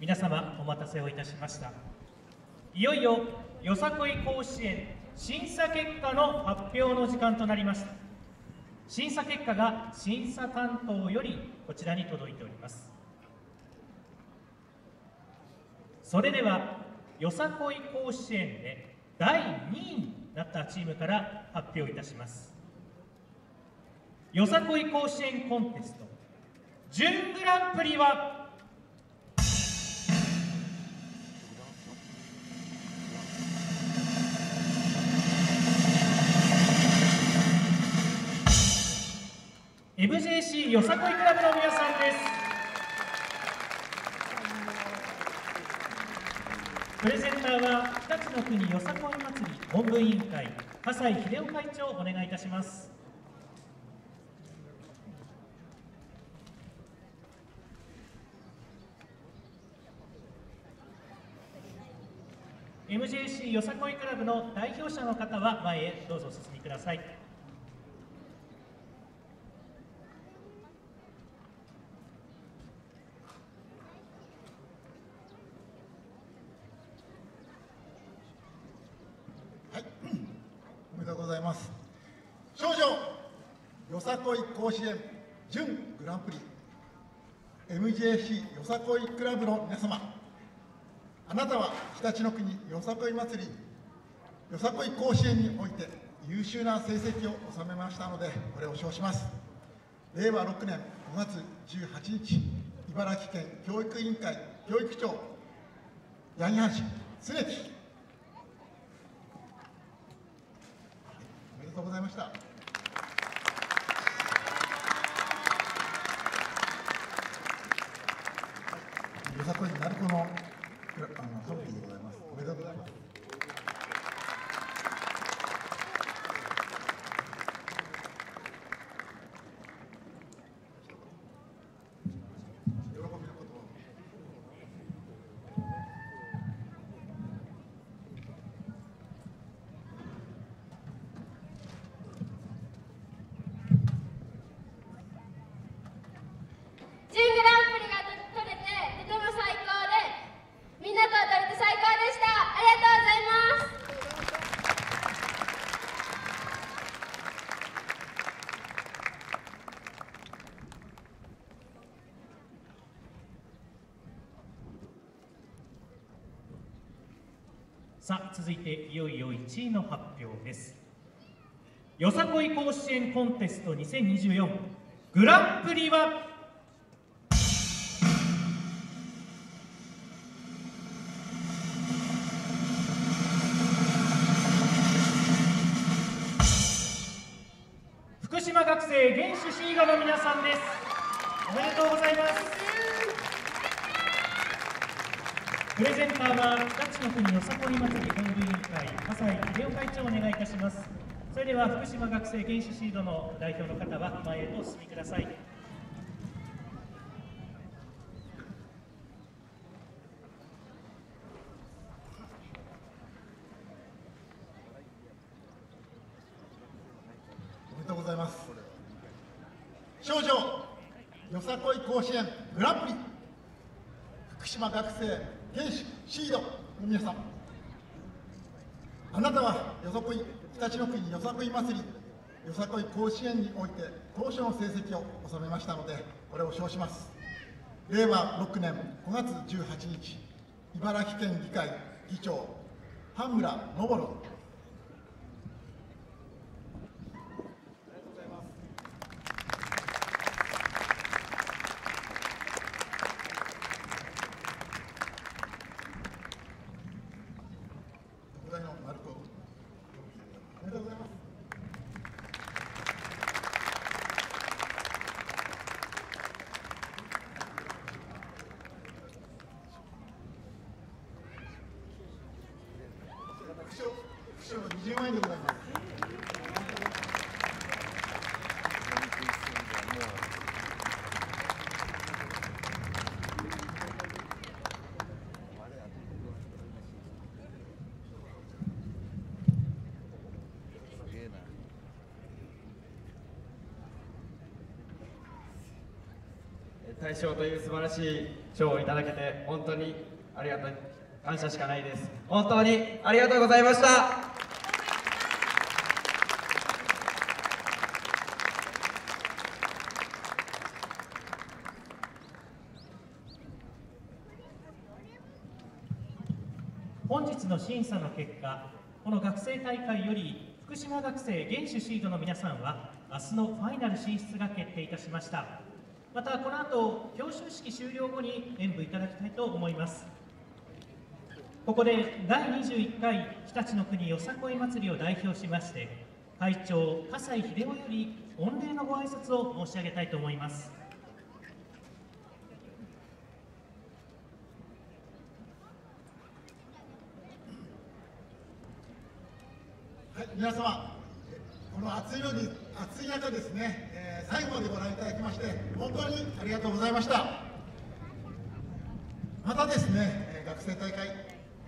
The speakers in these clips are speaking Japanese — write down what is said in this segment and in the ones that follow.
皆様お待たせをいたしました。いよいよよさこい甲子園審査結果の発表の時間となりました審査結果が審査担当よりこちらに届いております。それではよさこい甲子園で第2位になったチームから発表いたします。よさこい甲子園コンテスト準グランプリは「よさこいクラブの皆さんです」プレゼンターは日立の国よさこい祭り本部委員会笠井秀夫会長お願いいたします。MJC よさこいクラブの代表者の方は前へどうぞお進みくださ。い、おめでとうございます。少女よさこい甲子園準グランプリ MJC よさこいクラブの皆様、あなたは日立の国よさこい祭りよさこい甲子園において優秀な成績を収めましたのでこれを称します。令和6年5月18日、茨城県教育委員会教育長八木橋常木おめでとうございました。よさこい鳴子のあのハッピーでございます。おめでとうございます。喜びの言葉を準グランプリが取れてとても最高でみんなと踊れて最高でしたありがとうございますさあ続いていよいよ1位の発表です。よさこい甲子園コンテスト2024グランプリは？福島学生原種シーガの皆さんです。おめでとうございます。プレゼンターは日立の国よさこい祭り本部委員会笠井秀夫会長お願いいたします。それでは福島学生原種シードの代表の方は前へとお進みください。おめでとうございます。少女よさこい甲子園グランプリ。島学生原子シードの皆さん、あなたはよさこい日立の国よさこい祭りよさこい甲子園において当初の成績を収めましたのでこれを称します。令和6年5月18日茨城県議会議長半村昇大賞という素晴らしい賞をいただけて本当にありがとう感謝しかないです。本当にありがとうございました。本日の審査の結果この学生大会より福島学生現種シードの皆さんは明日のファイナル進出が決定いたしました。またこの後表彰式終了後に演舞いただきたいと思います。ここで第21回日立の国よさこい祭りを代表しまして会長笠井秀夫より御礼のご挨拶を申し上げたいと思います。はい、皆様、この暑いのに暑い中ですね、えー最後までご覧いただきまして本当にありがとうございました。またですね、えー学生大会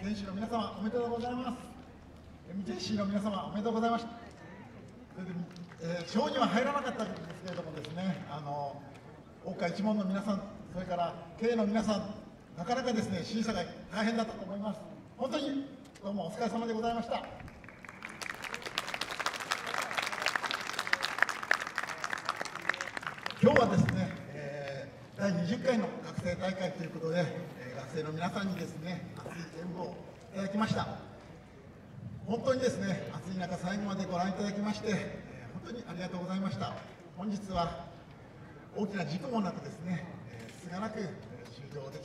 選手の皆様おめでとうございます。MJC の皆様おめでとうございました。それで、えー賞には入らなかったんですけれどもですね、あの大岡一門の皆さん、それから K の皆さん、なかなかですね審査が大変だったと思います。本当にどうもお疲れ様でございました。今日はですね、えー第20回の学生大会ということで、えー学生の皆さんにですね、熱い演舞をいただきました。本当にですね、暑い中最後までご覧いただきまして、えー本当にありがとうございました。本日は大きな事故もなくですね、えー、すがなく終了でき